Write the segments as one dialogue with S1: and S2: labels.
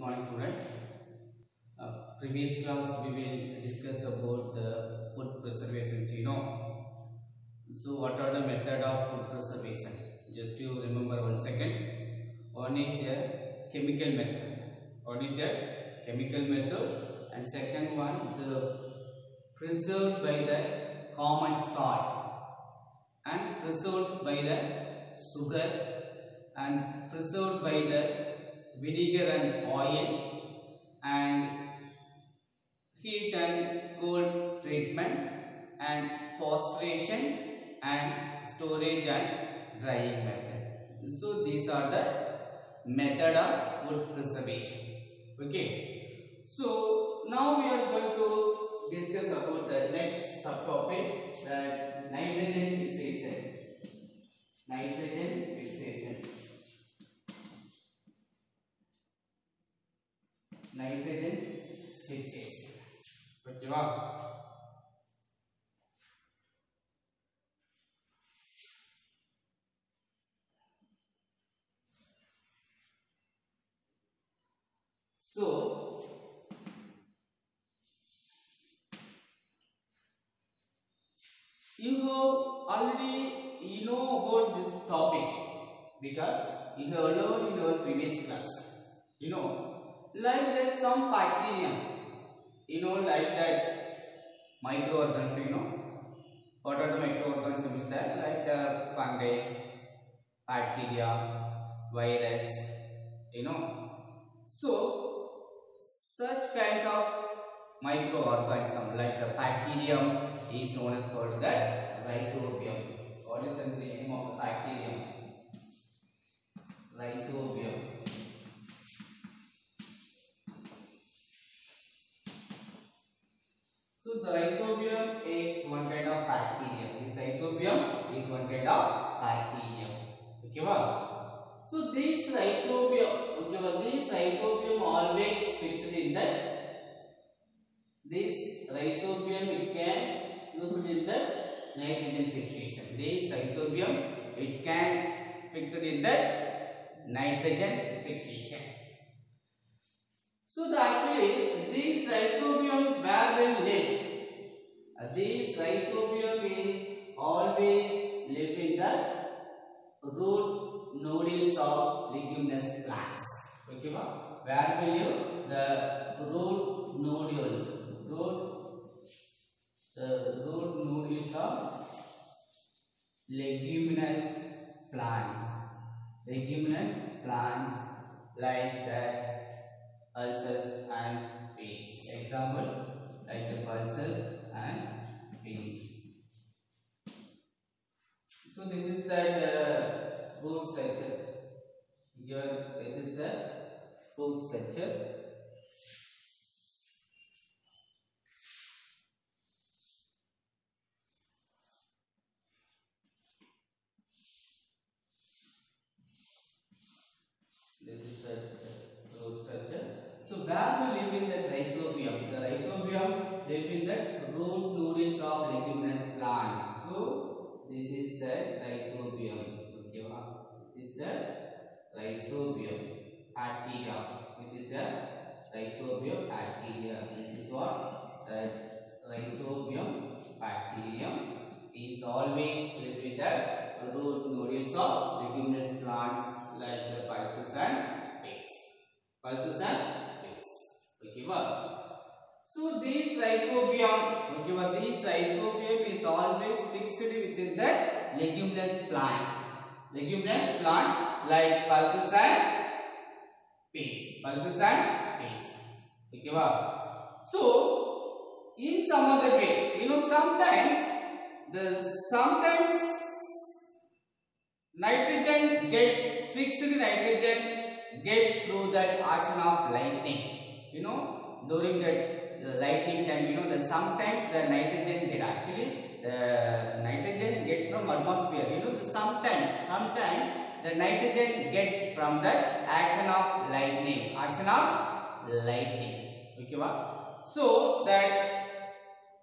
S1: morning students. Uh, previous class we will discuss about the food preservation you know. So what are the method of food preservation? Just you remember one second. One is a chemical method. One is a chemical method and second one the preserved by the common salt and preserved by the sugar and preserved by the vinegar and oil and heat and cold treatment and pasteurization and storage and drying method. So these are the method of food preservation. Okay. So now we are going to discuss about the next subtopic that nitrogen fixation. Nitrogen Nitrogen fixation. ஓகேவா So, you have already you know about this topic because you have learned in your previous class. You know, like that some bacteria, you know, like that microorganism you know, what are the microorganisms there? Like the fungi, bacteria, virus, you know. So, such kinds of microorganism like the bacterium is known as called the rhizobium. What is the name of the bacterium? Rhizobium. So rhizobium is one kind of bacterium. This rhizobium is one kind of bacterium. Okay, well. So this rhizobium, okay, well, this rhizobium always fixed in the this rhizobium it can use it in the nitrogen fixation. This rhizobium it can fix in the nitrogen fixation. So the actually this rhizobium where will live? Uh, this rhizobium is always live in the root nodules of leguminous plants. Okay, where will you the root nodules? Root the root nodules of leguminous plants. Leguminous plants like that pulses and beans. Example like the pulses Here this is the root structure. This is the root structure. So where we live in the rhizobium? The rhizobium live in the root nodules of leguminous plants. So this is the rhizobium. Okay. This is the rhizobium bacteria. This is the rhizobium bacteria. This is what rhizobium bacterium is always live in the root nodules of leguminous plants like the pulses and pigs. Pulses and pigs. Okay, well. So these rhizobium, okay, well, these rhizobium is always fixed within the leguminous plants. Leguminous plant like pulses and peas. Pulses and pigs. Okay, well. So in some other way, you know, sometimes the sometimes nitrogen get fixed nitrogen get through that action of lightning you know during that lightning time you know the sometimes the nitrogen get actually the nitrogen get from atmosphere. You know sometimes sometimes the nitrogen get from the action of lightning. Action of lightning. Okay so that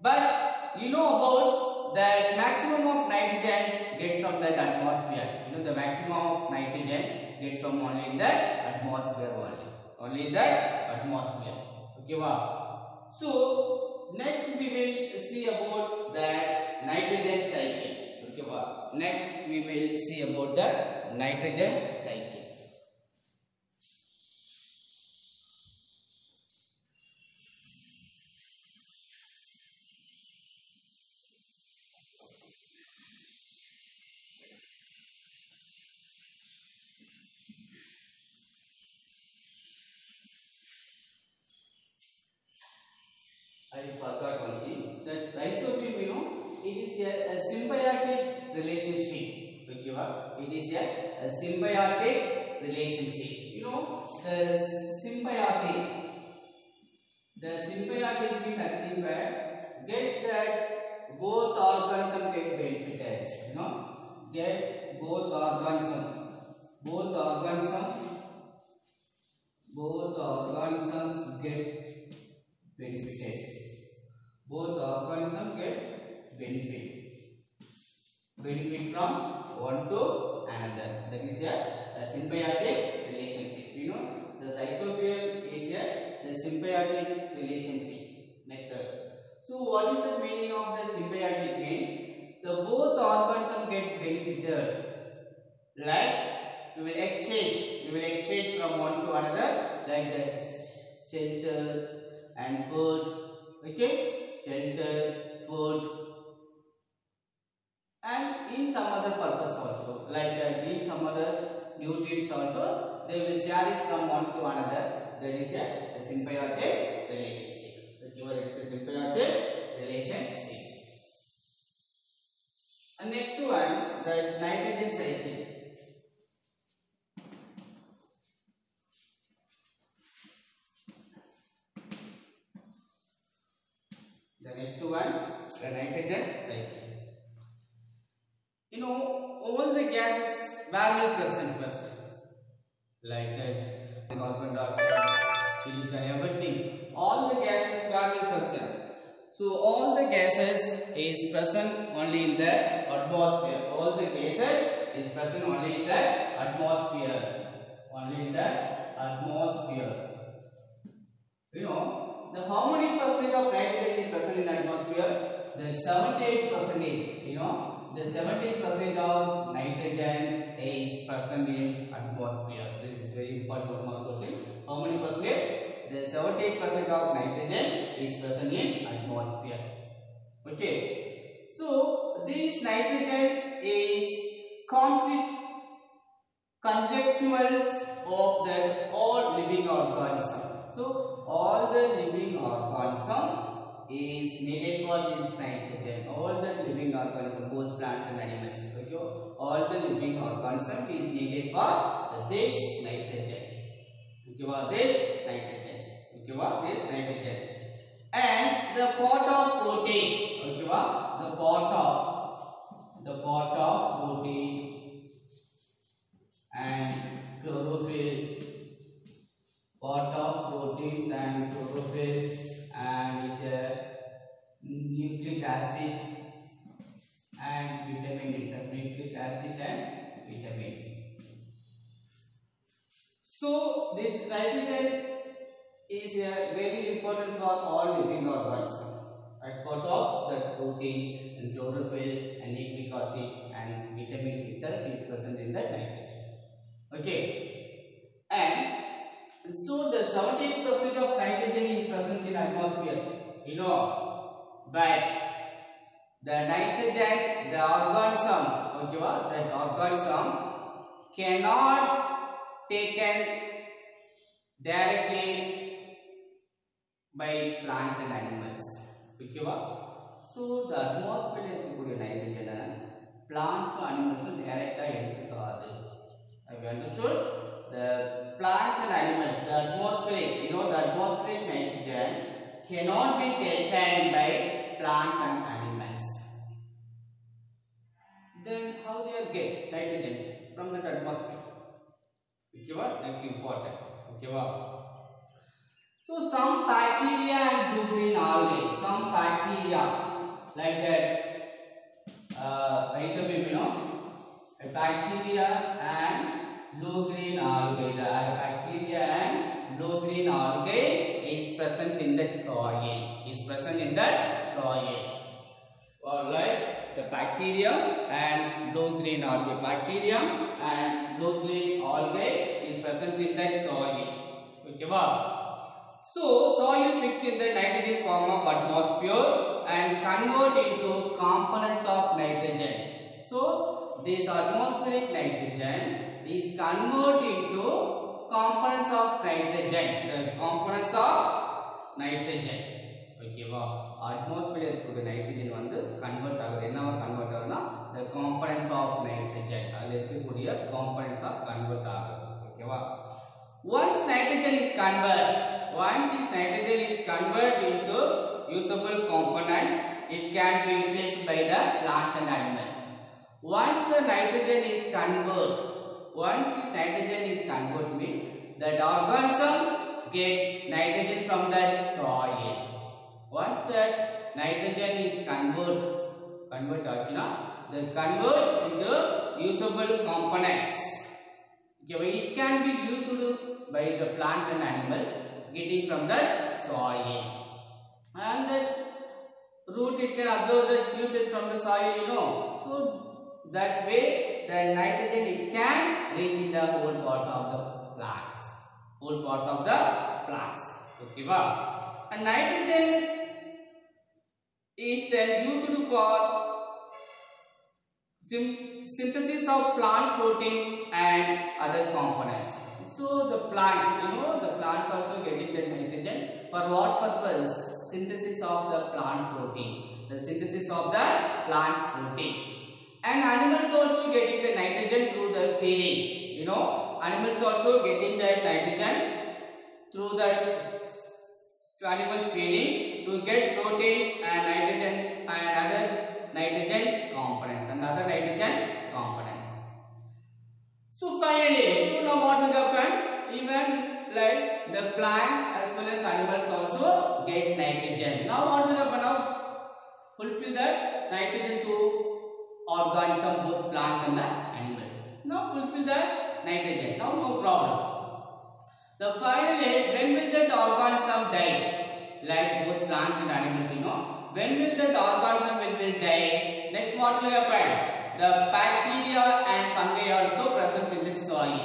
S1: but you know about the maximum of nitrogen get from that atmosphere. You know the maximum of nitrogen get from only in the atmosphere only. only in the atmosphere. Okay so next we will see about the nitrogen cycle okay wow next we will see about the nitrogen cycle I forgot it is a, a symbiotic relationship. Okay? It is a, a symbiotic relationship. You know, the symbiotic, the symbiotic means nothing but get that both organisms get benefited. You know, get both organisms, both organisms, both organisms get benefited. Both organisms get benefit. Benefit from one to another. That is a, a symbiotic relationship. You know, the rhizobium is a the symbiotic relationship method. So, what is the meaning of the symbiotic means? The both organisms get benefited. Like we will exchange, we will exchange from one to another, like the shelter, and food okay shelter food and in some other purpose also like that in some other nutrients also they will share it from one to another. That is a, symbiotic relationship. It is a symbiotic relationship atmosphere. All the gases is present only in the atmosphere. Only in the atmosphere. You know, the how many percent of nitrogen is present in atmosphere? The 78 percentage. You know, the 78 percent of nitrogen is present in atmosphere. This is very important question. How many percentage? The 78 percent of nitrogen is present in atmosphere. Okay. So this nitrogen is consist conjunctuals of the all living organism. So all the living organism is needed for this nitrogen. All the living organism, both plants and animals. Okay, all the living organism is needed for this nitrogen. Okay, for this nitrogen. Okay, for this nitrogen. And the part of protein. Okay, part of the part of protein and chlorophyll part of proteins and chlorophyll and is a nucleic acid and vitamin. It's a nucleic acid and vitamin. So this nitrogen is a very important for all living organisms of the proteins and chlorophyll and nucleic acid and vitamin itself is present in the nitrogen okay and so the 78% of nitrogen is present in atmosphere. You know, but the nitrogen, the organism, okay, what? that organism cannot taken directly by plants and animals. Okay, what? So the atmosphere இருக்கக்கூடிய nitrogen plants and animals directly எடுத்துக்காது. Have you understood? the plants and animals, the atmospheric, you know, the atmospheric nitrogen cannot be taken by plants and animals. Then how they get nitrogen from that atmosphere? Okay, what? Next important. Okay, what? So some bacteria and green algae, some bacteria like that, uh, rhizobium, you know, bacteria and green algae the bacteria and blue-green algae is present in that soil. Is present in that soil. Like the bacteria and blue-green algae. bacteria and blue-green algae is present in that soil. Okay, wow. So, soil fixed in the nitrogen form of atmosphere and convert into components of nitrogen. So, this atmospheric nitrogen is convert into components of nitrogen. The components of nitrogen. ஓகேவா atmosphere இருக்கிற nitrogen வந்து convert ஆகுது என்னவா convert ஆகுதுன்னா the components of nitrogen அதில் இருக்கக்கூடிய components of convert ஆகுது ஓகேவா once nitrogen is converted, once nitrogen is converted into usable components, it can be used by the plants and animals. Once the nitrogen is converted, once nitrogen is converted the that organism get nitrogen from the soil. Once that nitrogen is converted, convert Arjuna, the convert into usable components. Okay, it can be used to by the plants and animals getting from the soil. And the root it can absorb the nutrients from the soil you know. So that way the nitrogen it can reach in the whole parts of the plants. Whole parts of the plants. Okay wow. And nitrogen is then used for synthesis of plant proteins and other components so the plants you know the plants also getting the nitrogen for what purpose? Synthesis of the plant protein. The synthesis of the plant protein. And animals also getting the nitrogen through the feeding you know. Animals also getting the nitrogen through the animal feeding to get proteins and nitrogen and other nitrogen components and other nitrogen components so finally so now what will happen? Even like the plants as well as animals also get nitrogen. Now what will happen? Now fulfill the nitrogen to organism both plants and the animals. Now fulfill the nitrogen. Now no problem. The finally when will that organism die? Like both plants and animals you know. When will that organism will, die? Next what will happen the bacteria and fungi also present in the soil.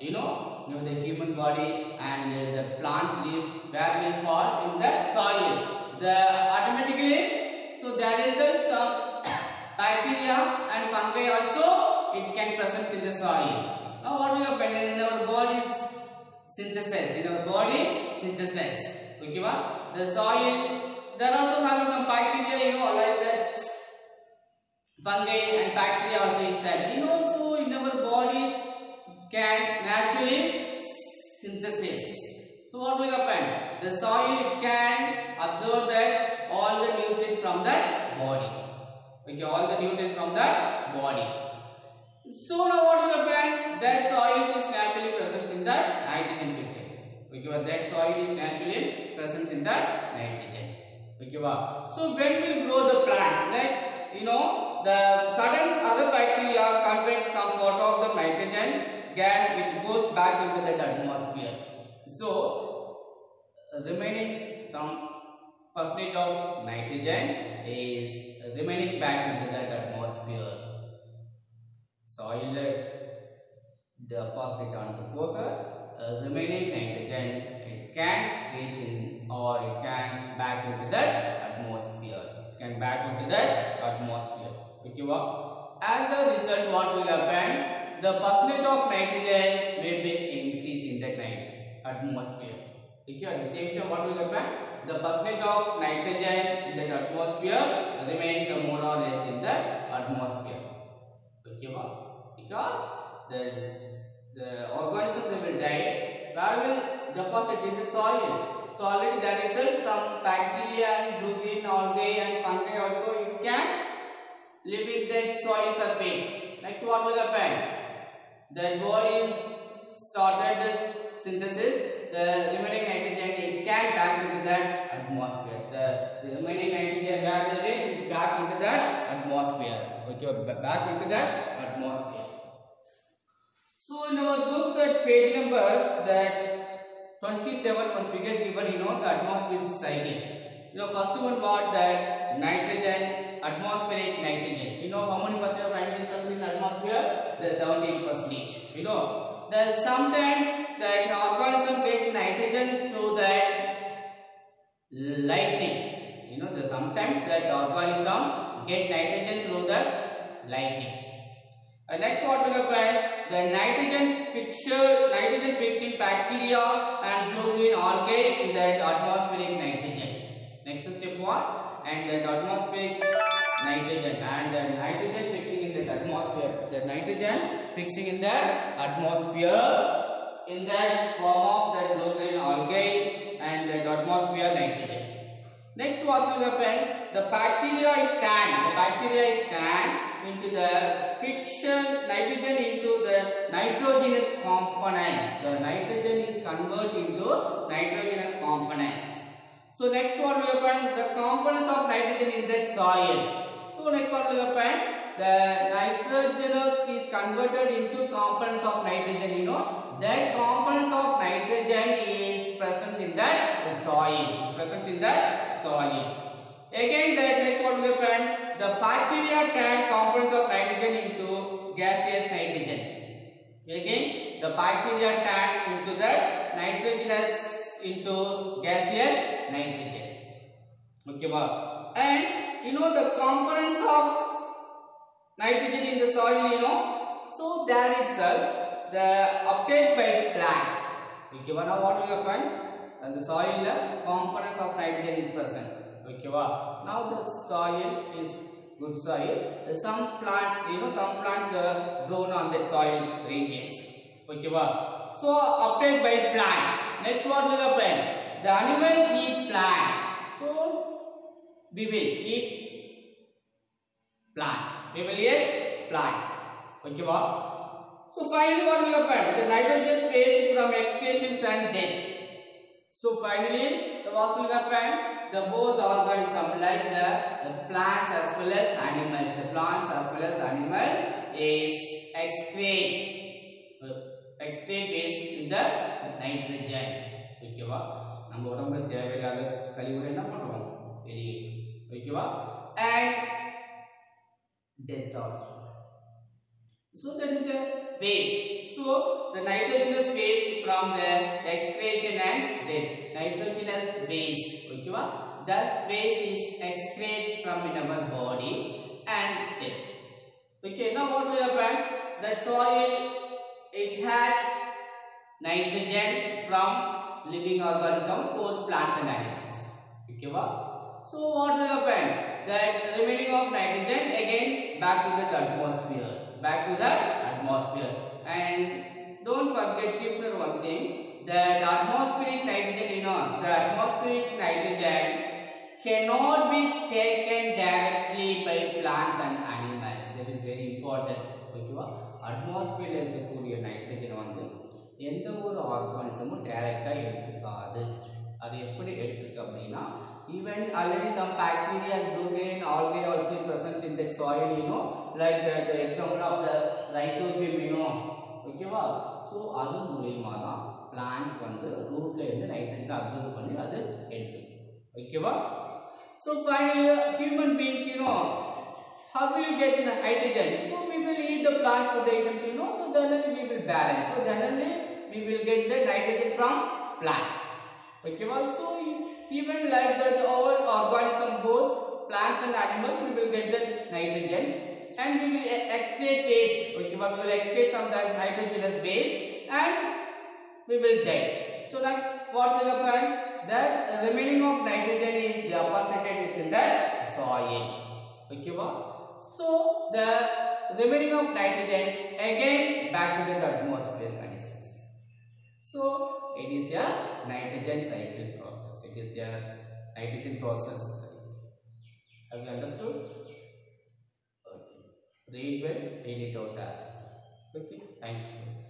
S1: You know you know the human body and the plant leaf where will fall in the soil. The automatically so there is some bacteria and fungi also it can present in the soil. Now what will happen in our body synthesis in our body synthesis okay va the soil there also having some bacteria you know like that fungi and bacteria also is there. You know so in our body can naturally synthesize. So what will happen? The soil can absorb that all the nutrient from the body. Okay all the nutrient from the body. So now what will happen? That soil is naturally present in the nitrogen fixation okay well, that soil is naturally present in the nitrogen. Okay wow. so when we grow the plant next you know the certain other bacteria convert some part of the nitrogen gas which goes back into the atmosphere. So, remaining some percentage of nitrogen is remaining back into the atmosphere. Soil deposit on the water, uh, remaining nitrogen it can reach in or it can back into the atmosphere. It can back into the atmosphere okay wow? as the result what will happen the percentage of nitrogen will be increased in night atmosphere. Okay at the same time what will happen the percentage of nitrogen in that atmosphere remain the more or less in the atmosphere. Okay wow? because there is the organism they will die. Where will deposit? In the soil. So already there is some bacteria and blue green algae and fungi also it can in that soil surface. Like what will happen the body started the synthesis. The remaining nitrogen it can back into that atmosphere. The, the remaining nitrogen will reach it back into that atmosphere. Okay back into that atmosphere. So in our book that page number that 27 one figure given you know the atmospheric cycle you know first one what that nitrogen atmospheric nitrogen. You know how many percent of nitrogen present in atmosphere? The 17 percentage you know that sometimes that organism get nitrogen through that lightning. You know the sometimes that organism get nitrogen through the lightning. And next what will happen the nitrogen fixture nitrogen fixing bacteria and blue green algae in the atmospheric nitrogen. Next step one and the atmospheric nitrogen and the nitrogen fixing in the atmosphere. The nitrogen fixing in the atmosphere in the form of the green algae and the atmosphere nitrogen. Next what will happen the bacteria is the bacteria is stand into the fiction nitrogen into the nitrogenous component. The nitrogen is converted into nitrogenous components. So next what will happen the components of nitrogen in the soil happen the nitrogenous is converted into components of nitrogen you know. That components of nitrogen is present in the soil. Present in the soil. Again that next what will happen the bacteria turn components of nitrogen into gaseous nitrogen. Again the bacteria turn into that nitrogenous into gaseous nitrogen. Okay wow. and you know the components of nitrogen in the soil you know? So there itself the uptake by plants. Okay now what will happen and the soil the components of nitrogen is present. Okay wow. now the soil is good soil. Some plants you know some plants uh, grown on that soil regions. Okay wow. so uptake by plants. Next what will happen the animals eat plants we will eat plants we will eat plants okay wow. so finally what will happen the nitrogen waste from excretions and death so finally the what will happen the both organisms like the, the plants as well as animals the plants as well as animal is excrete uh, excrete waste in the nitrogen ஓகேவா நம்ம உடம்புல தேவையில்லாத கழிவுகளை என்ன பண்றோம் வெளியேற்றும் okiwa and death also. So that is a waste so the nitrogenous waste from the excretion and death. Nitrogenous waste okiwa that waste is excreted from in our body and death. Okay now what will happen that soil it has nitrogen from living organism both plants and animals. Okay so what will happen that remaining of nitrogen again back to the atmosphere back to the atmosphere and don't forget keep in one thing that atmospheric nitrogen you know the atmospheric nitrogen cannot be taken directly by plants and animals that is very important ஓகேவா அட்மாஸ்பியரில் இருக்கக்கூடிய nitrogen வந்து எந்த ஒரு ஆர்கானிசமும் டைரெக்டாக எடுத்துக்காது அது எப்படி எடுத்துக்க அப்படின்னா even already some bacteria and blue grain algae also present in the soil you know like the, the example of the rhizobium you know ஓகேவா ஸோ அது மூலியமா தான் பிளான்ஸ் வந்து ரூட்ல இருந்து நைட்ரஜன் அப்சர்வ் பண்ணி அது எடுத்துக்கும் ஓகேவா so finally human beings you know how will you get the hydrogen so we will eat the plant food items you know so generally we will balance so generally we will get the nitrogen from plants okay well so even like that all organism both plants and animals we will get the nitrogen. And we will excrete waste. Okay we will excrete some that nitrogenous waste and we will die. So next what will happen that remaining of nitrogen is deposited within the soil. Okay so the remaining of nitrogen again back to the atmosphere conditions. So it is the nitrogen cycle. It is the nitrogen process. Have you understood? Okay. Read well, read it out as. Okay. Thank you.